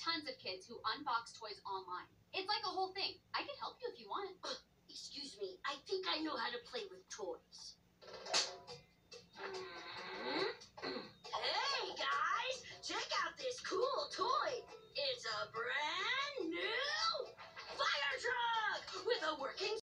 tons of kids who unbox toys online. It's like a whole thing. I can help you if you want. Uh, excuse me, I think I know how to play with toys. hey guys, check out this cool toy. It's a brand new fire truck with a working